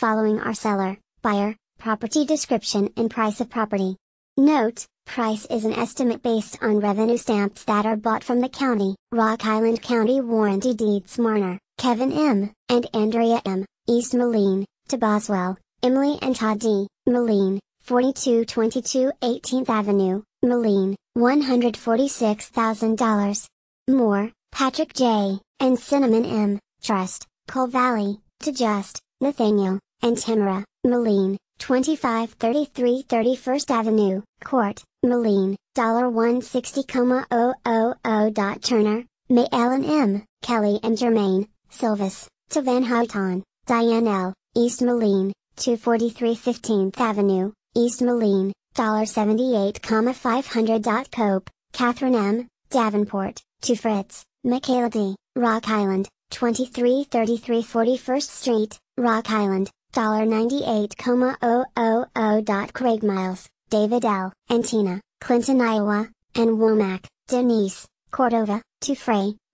following are seller, buyer, property description and price of property. Note, price is an estimate based on revenue stamps that are bought from the county. Rock Island County Warranty Deeds Marner, Kevin M., and Andrea M., East Moline, to Boswell, Emily and Todd D., Moline, 4222 18th Avenue, Moline, $146,000. Moore, Patrick J., and Cinnamon M., Trust, Coal Valley, to Just, Nathaniel, and Tamara, Moline, 2533 31st Avenue, Court, Moline, $160,000. Dot Turner, May Ellen M., Kelly and Germain, Silvis, to Van Houten, Diane L., East Moline, 243 15th Avenue, East Moline, $78,500. Cope, Catherine M., Davenport, to Fritz, Michaela D., Rock Island, 2333 41st Street, Rock Island, $98,000. Craig Miles, David L. and Tina, Clinton, Iowa, and Womack, Denise, Cordova, to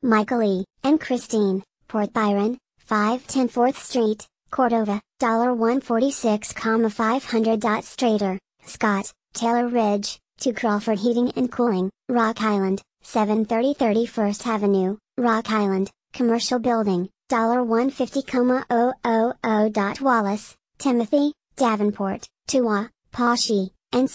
Michael E., and Christine, Port Byron, 510 4th Street, Cordova, $146,500. Strader, Scott, Taylor Ridge, to Crawford Heating and Cooling, Rock Island, 730 31st Avenue, Rock Island, Commercial Building, $150,000. Wallace, Timothy, Davenport, Tuwa, Pashi, and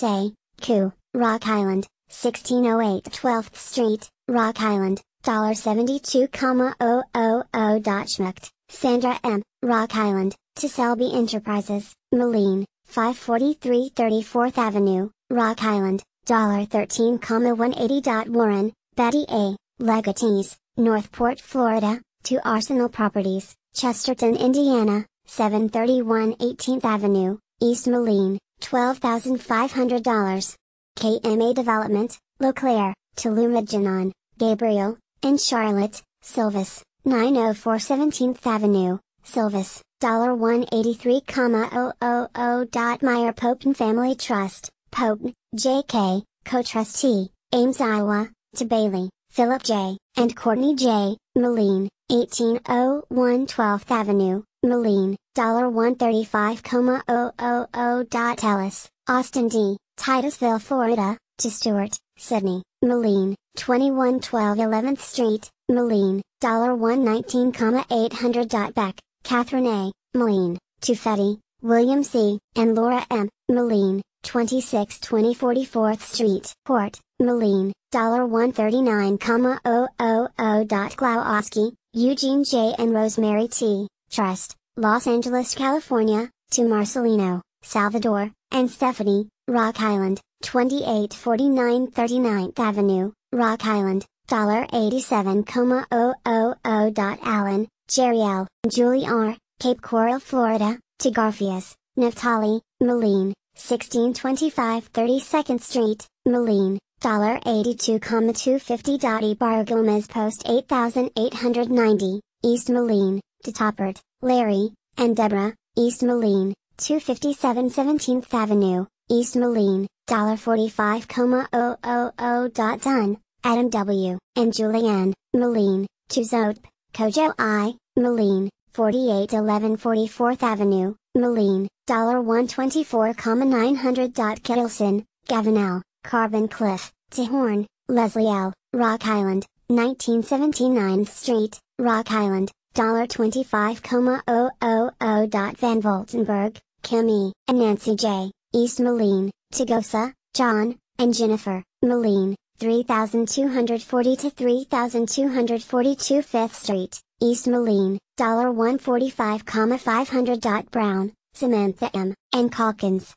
Ku, Rock Island, 1608 12th Street, Rock Island, $72,000. Schmucht, Sandra M., Rock Island, to Selby Enterprises, Moline, 543 34th Avenue, Rock Island, $13,180. Warren, Betty A., Legatees, Northport, Florida, to Arsenal Properties, Chesterton, Indiana, 731 18th Avenue, East Moline, $12,500. KMA Development, Claire, to Lumiginon, Gabriel, and Charlotte, Silvis, 904 17th Avenue, Silvis, $183,000. Meyer Popen Family Trust, Popen, J.K., Co-Trustee, Ames, Iowa, to Bailey, Philip J., and Courtney J., Moline, 1801 12th Avenue, Moline, $135,000. Ellis, Austin D., Titusville, Florida, to Stewart, Sydney, Moline, 2112 11th Street, Moline, $119,800. Beck, Catherine A., Moline, to Fetty, William C., and Laura M., Moline, 2620 44th Street, Port, Moline, $139,000. Glowowski, Eugene J. and Rosemary T., Trust, Los Angeles, California, to Marcelino, Salvador, and Stephanie, Rock Island, 2849 39th Avenue, Rock Island, $87,000. Allen, Jerry L., Julie R., Cape Coral, Florida, to Garfias, Naftali, Moline, 1625 32nd Street, Moline, $82,250. Bar Gomez Post 8890, East Moline, to Toppert, Larry, and Deborah, East Moline, 257 17th Avenue, East Moline, $45,000. Dunn, Adam W., and Julianne, Moline, to Zope, Kojo I, Moline, 4811 44th Avenue, Moline, $124,900. Kettleson, Gavin Carbon Cliff, Horn, Leslie L., Rock Island, 1917 9th Street, Rock Island, $25,000. Van Voltenberg, Kimmy, and Nancy J., East Moline, Tagosa, John, and Jennifer, Moline, 3240 to 3242 5th Street, East Moline, $145,500. Brown, Samantha M., and Calkins,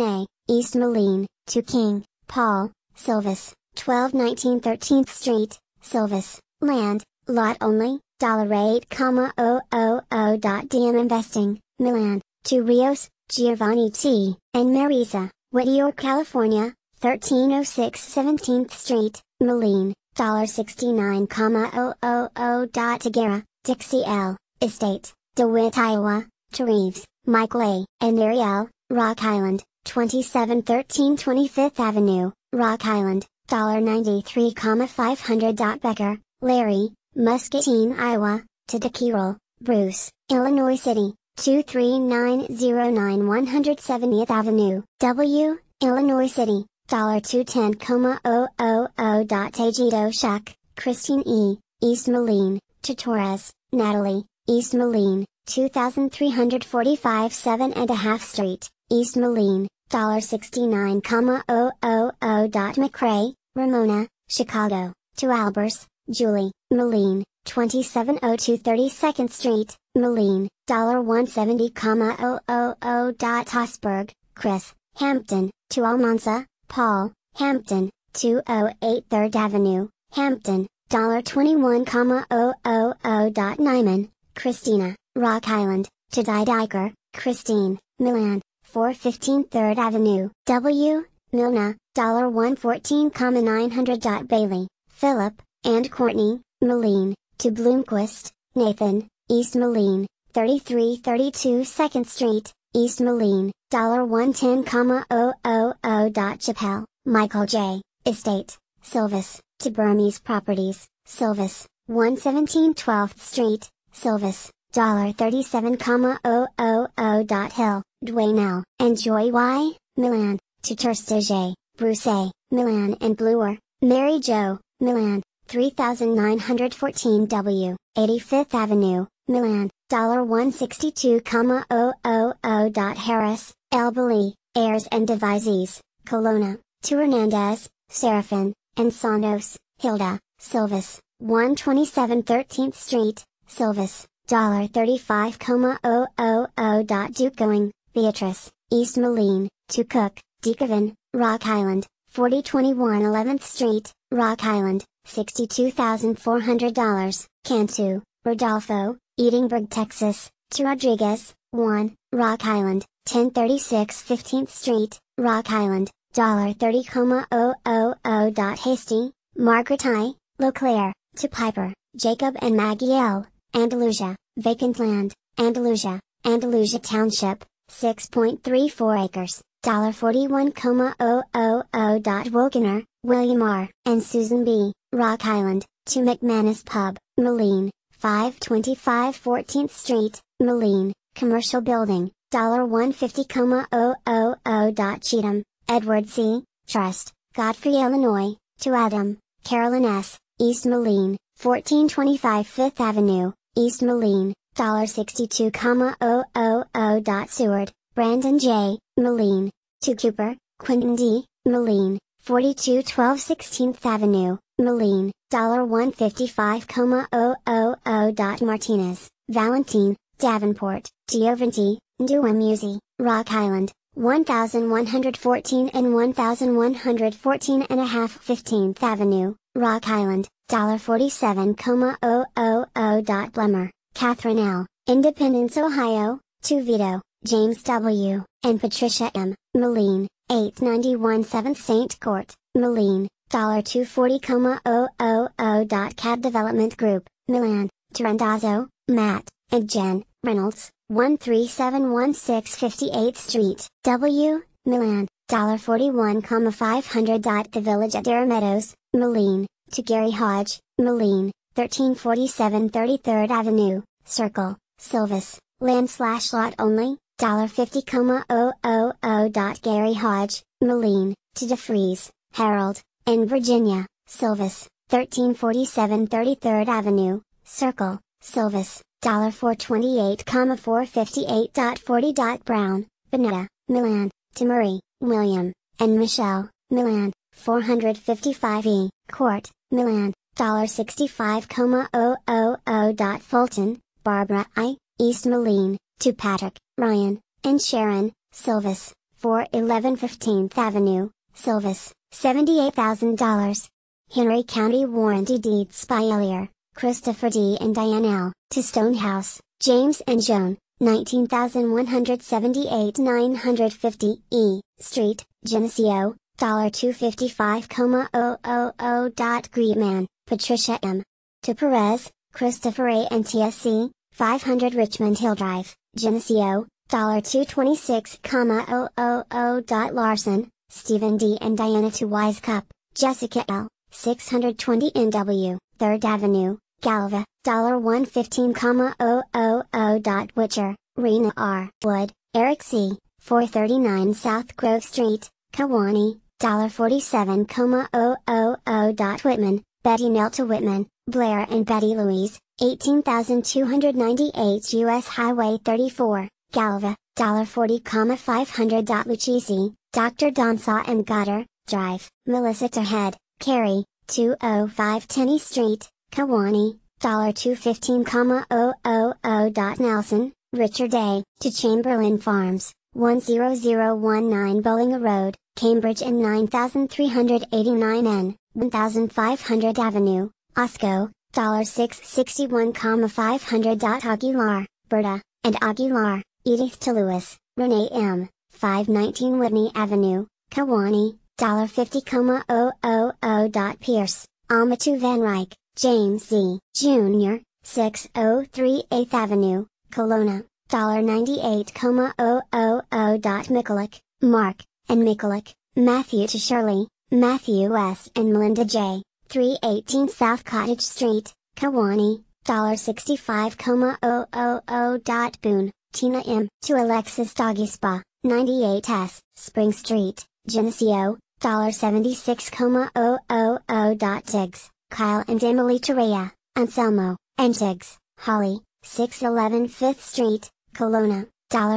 A., East Moline, to King, Paul, Silvis, 1219 13th Street, Silvis, Land, Lot Only, $8,000. DM Investing, Milan, to Rios, Giovanni T., and Marisa, Whittier, California, 1306 17th Street, Moline, $69,000. Tagara, Dixie L., Estate, DeWitt, Iowa, to Reeves, Michael A., and Ariel, Rock Island, 2713 25th Avenue, Rock Island, $93,500. Becker, Larry, Muscatine, Iowa, to DeKirel, Bruce, Illinois City, 23909 170th Avenue, W, Illinois City, $210,000.Agito Shuck, Christine E., East Moline, to Torres, Natalie, East Moline, 2345 7 and a half Street, East Moline, $69,000. McRae, Ramona, Chicago, to Albers, Julie, Moline, 2702 32nd Street, Moline, $170,000. Hosberg, Chris, Hampton, to Almanza, Paul, Hampton, 208 3rd Avenue, Hampton, $21,000. Nyman, Christina, Rock Island, to Diker, Christine, Milan, 415 3rd Avenue, W, Milan, $114,900. Bailey, Philip, and Courtney, Moline, to Bloomquist, Nathan, East Moline, 3332 2nd Street, East Moline, $110,000. Chappelle, Michael J., Estate, Silvis, to Burmese Properties, Silvis, 117 12th Street, Silvis, $37,000. Hill, Dwayne L. and Joy Y. Milan, to Terstage, Bruce. Milan and Bluer, Mary Jo, Milan, 3914 W, 85th Avenue, Milan, $162,000. Harris, Elbely, Heirs and Devises, Colona, to Hernandez, Seraphin, and Santos, Hilda, Silvis, 127 13th Street, Silvis, $35,000. Duke Going, Beatrice, East Moline, to Cook, Deaconville, Rock Island, 4021 11th Street, Rock Island, $62,400. Cantu, Rodolfo, Edinburg, Texas, to Rodriguez, 1, Rock Island, 1036 15th Street, Rock Island, $30,000. Hasty, Margaret I, Leclaire, to Piper, Jacob and Maggie L., Andalusia, Vacant Land, Andalusia, Andalusia Township, 6.34 acres, $41,000. Wokener, William R. and Susan B., Rock Island, to McManus Pub, Moline, 525 14th Street, Moline, Commercial Building, $150,000. Cheatham, Edward C., Trust, Godfrey, Illinois, to Adam, Carolyn S., East Moline, 1425 5th Avenue, East Moline, $62,000. Seward, Brandon J., Moline, to Cooper, Quinton D., Moline, 4212 16th Avenue, Moline, $155,000. Martinez, Valentine, Davenport, Giovanni, Duamusi, Rock Island, 1114 and 1114 and a half 15th Avenue, Rock Island, $47,000. Blemmer, Catherine L., Independence, Ohio, to Vito, James W., and Patricia M., Moline, 891 7th St. Court, Moline, $240,000. Cab Development Group, Milan, Tarandazzo, Matt, and Jen, Reynolds, 13716 58th Street, W, Milan, $41,500. The Village at Dara Meadows, Moline, to Gary Hodge, Moline, 1347 33rd Avenue, Circle, Silvis, land slash lot only, $50,000. Gary Hodge, Moline, to DeFries, Harold, in Virginia, Silvis, 1347 33rd Avenue, Circle, Silvis, $428,458.40. Brown, Bonetta, Milan, to Murray, William, and Michelle, Milan, 455 E, Court, Milan, $65,000. Fulton, Barbara I, East Moline, to Patrick, Ryan, and Sharon, Silvis, 411 15th Avenue, Silvis, $78,000. Henry County Warranty Deeds by Ellier, Christopher D. and Diane L. To Stonehouse, James and Joan, 19,178 950 E. Street, Geneseo, $255,000. Greetman, Patricia M. To Perez, Christopher A. and TSC, 500 Richmond Hill Drive, Geneseo, $226,000. Larson, Stephen D. and Diana to Wise Cup, Jessica L. 620 NW, 3rd Avenue, Galva, $115,000. Witcher, Rena R. Wood, Eric C., 439 South Grove Street, Kewanee, $47,000. Whitman, Betty Nelta Whitman, Blair and Betty Louise, 18298 U.S. Highway 34, Galva, $40,500. Lucchese, Dr. Donsaw and Goddard, Drive, Melissa Terhead, Carrie, 205 Tenney Street, Kewanee, $215,000. Nelson, Richard A. to Chamberlain Farms, 10019 Bowling Road, Cambridge and 9389 N, 1500 Avenue, Osco, $661,500. Aguilar, Berta, and Aguilar, Edith to Lewis, Renee M., 519 Whitney Avenue, Kewanee, $50,000. Pierce, Amatu Van Ryk, James Z. Jr., 603 8th Avenue, Colona, $98,000. Mikulik, Mark, and Mikulik, Matthew to Shirley, Matthew S. and Melinda J. 318 South Cottage Street, Kewanee, $65,000. Boone, Tina M. to Alexis Doggy Spa, 98S, Spring Street, Geneseo, $76,000. Tiggs, Kyle and Emily Terea, Anselmo, and Tiggs, Holly, 611 5th Street, Colona,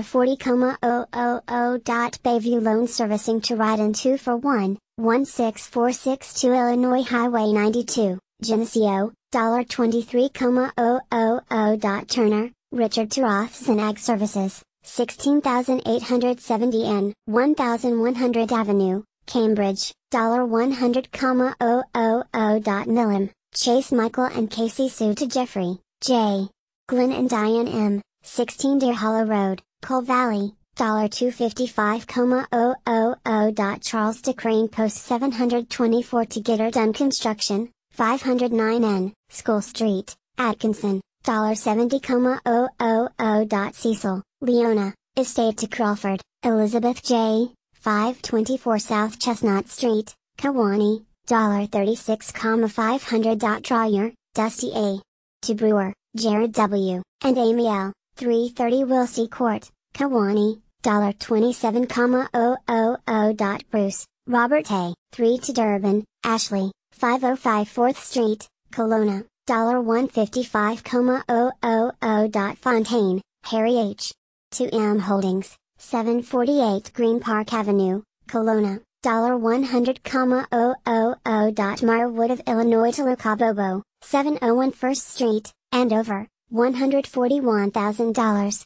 $40,000. Bayview Loan Servicing to Ride in 2 for 1, 16462 Illinois Highway 92, Geneseo, $23,000. Turner, Richard to and Ag Services, 16870 N, 1100 Avenue, Cambridge, $100,000. Millam, Chase Michael and Casey Sue to Jeffrey, J. Glenn and Diane M., 16 Deer Hollow Road, Coal Valley, $255,000. Charles to Crane Post 724 to Gitter Done Construction, 509 N, School Street, Atkinson, $70,000. Cecil, Leona, Estate to Crawford, Elizabeth J., 524 South Chestnut Street, Kewanee, $36,500. Drawyer, Dusty A. To Brewer, Jared W., and Amy L., 330 Willsey Court, Kewanee, $27,000. Bruce, Robert A. 3 to Durban, Ashley, 505 4th Street, Colona, $155,000. Fontaine, Harry H. 2M Holdings, 748 Green Park Avenue, Colona, $100,000. Marwood of Illinois to Lukabobo, 701 1st Street, Andover, $141,000.